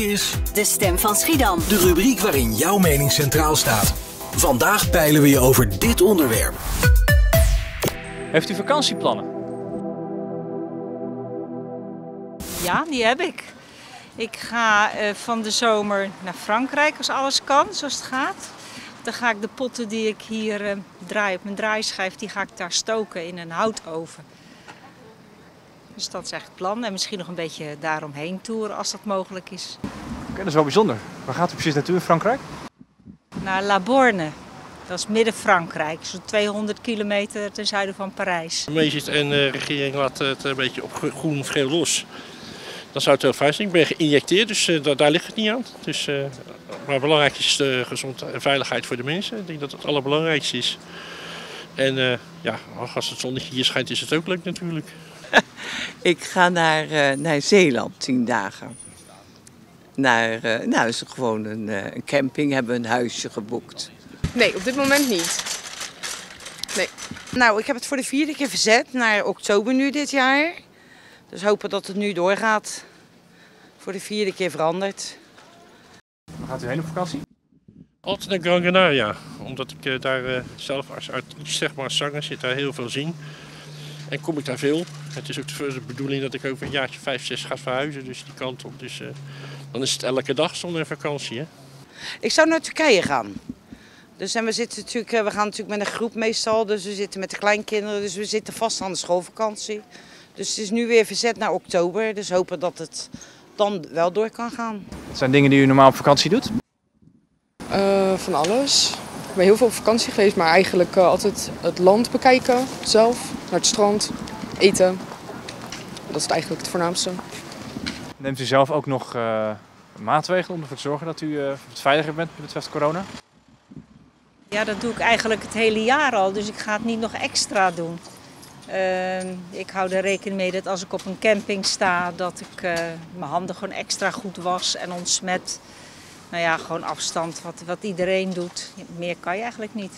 is De stem van Schiedam. de rubriek waarin jouw mening centraal staat. Vandaag peilen we je over dit onderwerp. Heeft u vakantieplannen? Ja, die heb ik. Ik ga eh, van de zomer naar Frankrijk als alles kan, zoals het gaat. Dan ga ik de potten die ik hier eh, draai op mijn draaischijf, die ga ik daar stoken in een houtoven. Dus dat is eigenlijk het plan. En misschien nog een beetje daaromheen toeren als dat mogelijk is. Oké, dat is wel bijzonder. Waar gaat u precies naartoe in Frankrijk? Naar La Borne. Dat is midden Frankrijk, zo'n 200 kilometer ten zuiden van Parijs. De meeste en de regering laat het een beetje op groen of geel los. Dan zou het heel fijn zijn. Ik ben geïnjecteerd, dus eh, da- daar ligt het niet aan. Dus, eh, maar belangrijk is de gezondheid en veiligheid voor de mensen. Ik denk dat het het allerbelangrijkste is. En eh, ja, als het zonnetje hier schijnt is het ook leuk natuurlijk. Ik ga naar, eh, naar Zeeland tien dagen. Naar, eh, nou, is gewoon een, eh, een camping, hebben we een huisje geboekt. Nee, op dit moment niet. Nee. Nou, ik heb het voor de vierde keer verzet naar oktober nu dit jaar. Dus hopen dat het nu doorgaat. Voor de vierde keer veranderd. Waar gaat u heen op vakantie? Altijd naar Gran Canaria, omdat ik daar eh, zelf als artiest, zeg maar als zanger, zit daar heel veel zien. En kom ik daar veel. Het is ook de de bedoeling dat ik over een jaartje vijf, zes ga verhuizen, dus die kant op. Dus eh, dan is het elke dag zonder vakantie. Hè? Ik zou naar Turkije gaan. Dus en we, zitten natuurlijk, eh, we gaan natuurlijk met een groep meestal. Dus we zitten met de kleinkinderen. Dus we zitten vast aan de schoolvakantie. Dus het is nu weer verzet naar oktober. Dus hopen dat het dan wel door kan gaan. Wat zijn dingen die u normaal op vakantie doet? Eh, van alles. Ik ben heel veel op vakantie geweest, maar eigenlijk altijd het land bekijken zelf. Naar het strand, eten. Dat is het eigenlijk het voornaamste. Neemt u zelf ook nog eh, maatregelen om ervoor te zorgen dat u eh, veiliger bent wat betreft corona? Ja, dat doe ik eigenlijk het hele jaar al, dus ik ga het niet nog extra doen. Ehm, ik hou er rekening mee dat als ik op een camping sta, dat ik eh, mijn handen gewoon extra goed was en ontsmet. Nou ja, gewoon afstand, wat, wat iedereen doet. Meer kan je eigenlijk niet.